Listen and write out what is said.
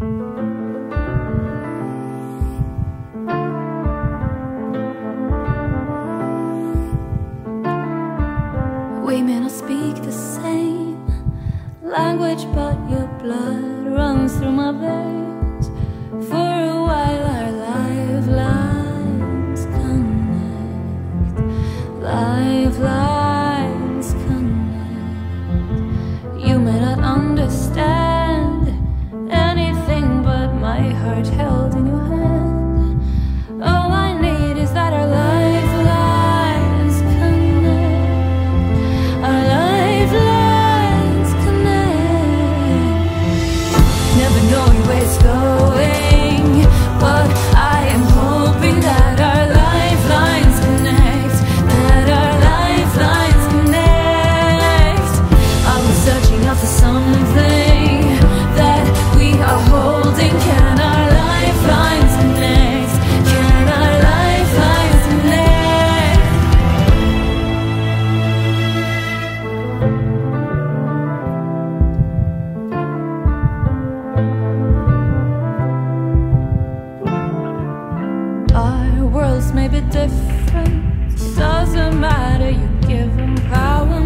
We may not speak the same language, but your blood runs through my veins. For a while, I Our worlds may be different, doesn't matter, you give them power.